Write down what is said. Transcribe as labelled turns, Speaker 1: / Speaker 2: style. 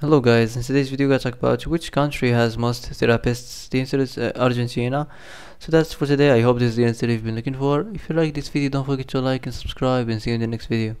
Speaker 1: Hello guys, in today's video we're going to talk about which country has most therapists. The answer is uh, Argentina. So that's for today. I hope this is the answer you've been looking for. If you like this video, don't forget to like and subscribe and see you in the next video.